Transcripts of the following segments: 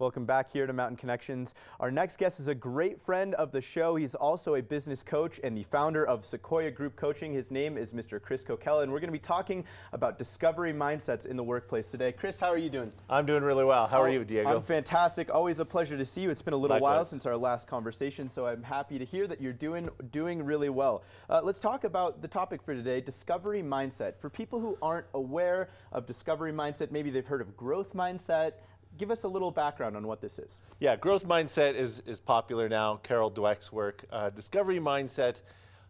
Welcome back here to Mountain Connections. Our next guest is a great friend of the show. He's also a business coach and the founder of Sequoia Group Coaching. His name is Mr. Chris Cochella, and we're going to be talking about discovery mindsets in the workplace today. Chris, how are you doing? I'm doing really well. How are Oh, you, Diego? I'm fantastic. Always a pleasure to see you. It's been a little Likewise. while since our last conversation, so I'm happy to hear that you're doing doing really well. Uh, let's talk about the topic for today: discovery mindset. For people who aren't aware of discovery mindset, maybe they've heard of growth mindset. Give us a little background on what this is. yeah, growth mindset is, is popular now. Carol Dweck's work. Uh, discovery mindset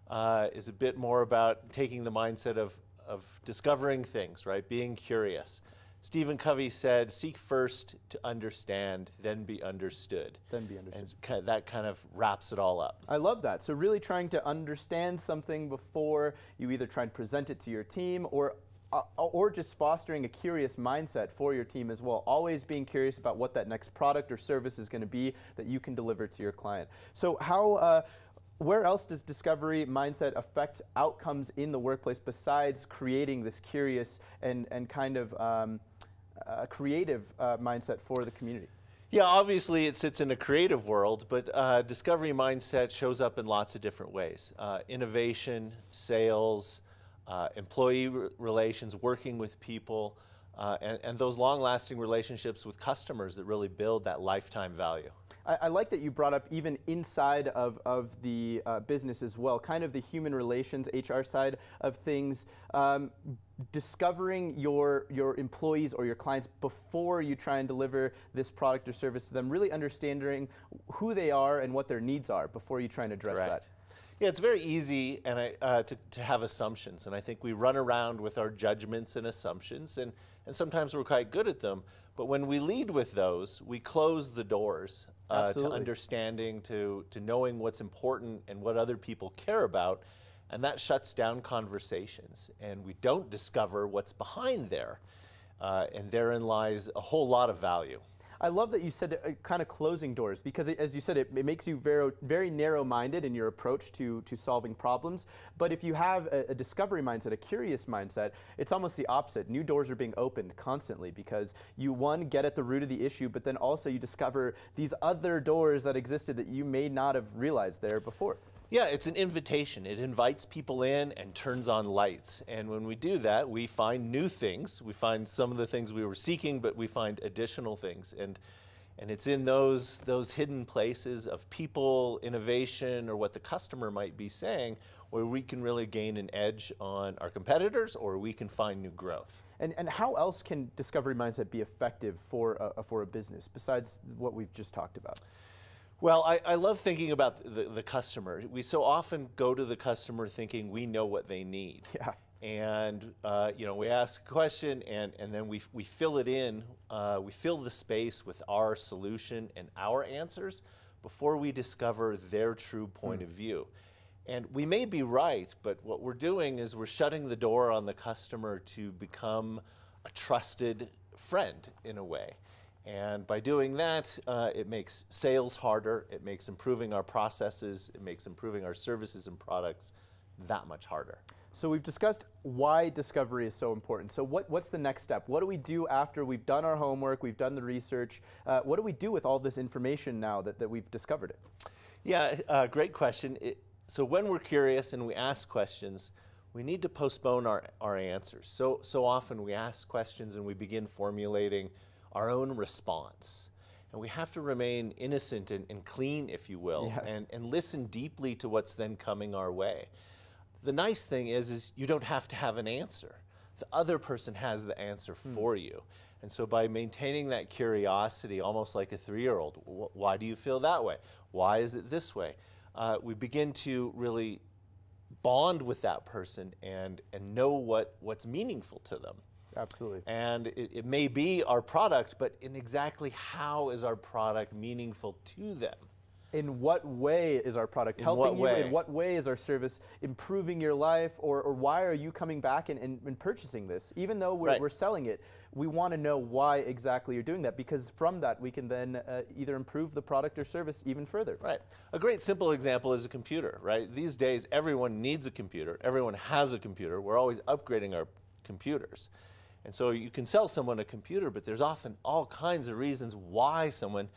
uh, is a bit more about taking the mindset of, of discovering things, right? Being curious. Stephen Covey said, seek first to understand, then be understood. Then be understood. And that kind of wraps it all up. I love that. So really trying to understand something before you either try and present it to your team or uh, or just fostering a curious mindset for your team as well. Always being curious about what that next product or service is going to be that you can deliver to your client. So how uh, where else does discovery mindset affect outcomes in the workplace besides creating this curious and, and kind of um, uh, creative uh, mindset for the community? Yeah, obviously it sits in a creative world, but uh, discovery mindset shows up in lots of different ways. Uh, innovation, sales, uh, employee re- relations, working with people, uh, and, and those long-lasting relationships with customers that really build that lifetime value. I, I like that you brought up even inside of, of the uh, business as well, kind of the human relations, HR side of things. Um, discovering your, your employees or your clients before you try and deliver this product or service to them, really understanding who they are and what their needs are before you try and address Correct. that. Yeah, it's very easy and I, uh, to, to have assumptions, and I think we run around with our judgments and assumptions, and, and sometimes we're quite good at them. But when we lead with those, we close the doors uh, to understanding, to, to knowing what's important and what other people care about, and that shuts down conversations, and we don't discover what's behind there. Uh, and therein lies a whole lot of value. I love that you said uh, kind of closing doors because, it, as you said, it, it makes you very, very narrow-minded in your approach to, to solving problems. But if you have a, a discovery mindset, a curious mindset, it's almost the opposite. New doors are being opened constantly because you, one, get at the root of the issue, but then also you discover these other doors that existed that you may not have realized there before. Yeah, it's an invitation. It invites people in and turns on lights. And when we do that, we find new things. We find some of the things we were seeking, but we find additional things. And and it's in those those hidden places of people, innovation, or what the customer might be saying, where we can really gain an edge on our competitors, or we can find new growth. And, and how else can discovery mindset be effective for a, for a business besides what we've just talked about? Well, I, I love thinking about the, the customer. We so often go to the customer thinking we know what they need. Yeah. And uh, you know, we ask a question, and, and then we, we fill it in. Uh, we fill the space with our solution and our answers before we discover their true point of view. And we may be right, but what we're doing is we're shutting the door on the customer to become a trusted friend in a way. And by doing that, uh, it makes sales harder, it makes improving our processes, it makes improving our services and products that much harder. So we've discussed why discovery is so important. So what, what's the next step? What do we do after we've done our homework, we've done the research? Uh, what do we do with all this information now that, that we've discovered it? Yeah, uh, great question. It, so when we're curious and we ask questions, we need to postpone our, our answers. So, so often we ask questions and we begin formulating our own response. And we have to remain innocent and, and clean, if you will, Yes. and, and listen deeply to what's then coming our way. The nice thing is, is you don't have to have an answer. The other person has the answer for you. And so by maintaining that curiosity, almost like a three-year-old, wh- why do you feel that way? Why is it this way? Uh, we begin to really bond with that person and, and know what, what's meaningful to them. Absolutely. And it, it may be our product, but in exactly how is our product meaningful to them? In what way is our product helping you? way? In what way is our service improving your life? Or, or why are you coming back and, and, and purchasing this? Even though we're, Right. we're selling it, we want to know why exactly you're doing that because from that we can then uh, either improve the product or service even further. Right. A great simple example is a computer, right? These days, everyone needs a computer. Everyone has a computer. We're always upgrading our computers. And so you can sell someone a computer, but there's often all kinds of reasons why someone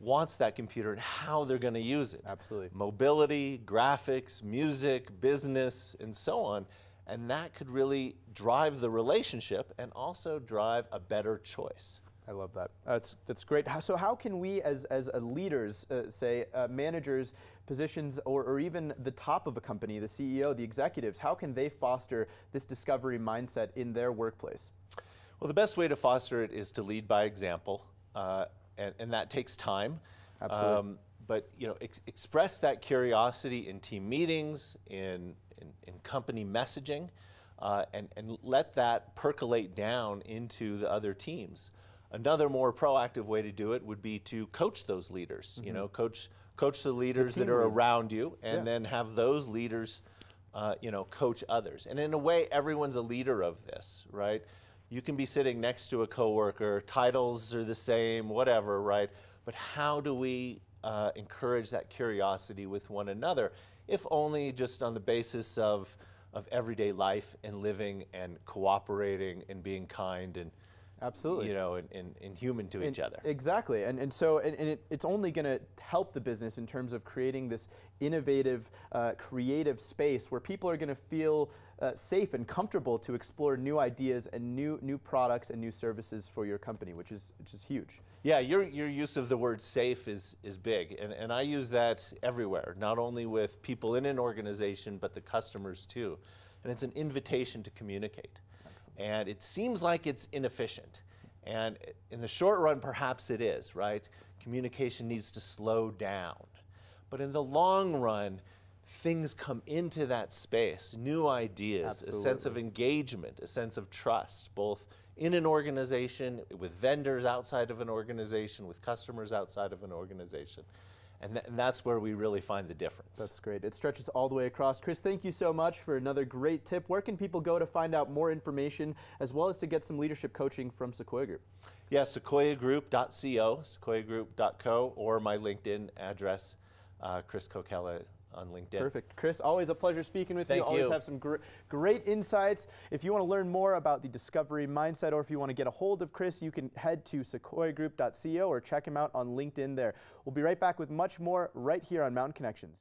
wants that computer and how they're going to use it. Absolutely. Mobility, graphics, music, business, and so on. And that could really drive the relationship and also drive a better choice. I love that. That's that's great. How, so how can we, as as uh, leaders, uh, say uh, managers, positions, or, or even the top of a company, the CEO, the executives, how can they foster this discovery mindset in their workplace? Well, the best way to foster it is to lead by example, uh, and, and that takes time. Absolutely. Um, but you know, ex express that curiosity in team meetings, in in, in company messaging, uh, and and let that percolate down into the other teams. Another more proactive way to do it would be to coach those leaders. Mm -hmm. You mm-hmm. know, coach coach the leaders the that are leads. around you, and yeah. then have those leaders, uh, you know, coach others. And in a way, everyone's a leader of this, right? You can be sitting next to a coworker, titles are the same, whatever, right? But how do we uh, encourage that curiosity with one another, if only just on the basis of of everyday life and living and cooperating and being kind and Absolutely. You know, and, and, and human to and each other. Exactly. And, and so, and, and it, it's only going to help the business in terms of creating this innovative, uh, creative space where people are going to feel uh, safe and comfortable to explore new ideas and new, new products and new services for your company, which is, which is huge. Yeah, your, your use of the word safe is, is big. And, and I use that everywhere, not only with people in an organization, but the customers too. And it's an invitation to communicate and it seems like it's inefficient. And in the short run, perhaps it is, right? Communication needs to slow down. But in the long run, things come into that space, new ideas, Absolutely. a sense of engagement, a sense of trust, both in an organization, with vendors outside of an organization, with customers outside of an organization. And, th and, that's where we really find the difference. That's great. It stretches all the way across. Chris, thank you so much for another great tip. Where can people go to find out more information as well as to get some leadership coaching from Sequoia Group? Yeah, sequoiagroup.co, sequoiagroup.co, or my LinkedIn address, uh, Chris Cochella on LinkedIn. Perfect. Chris, always a pleasure speaking with Thank you. Always you. have some gr great insights. If you want to learn more about the discovery mindset or if you want to get a hold of Chris, you can head to sequoiagroup.co or check him out on LinkedIn there. We'll be right back with much more right here on Mountain Connections.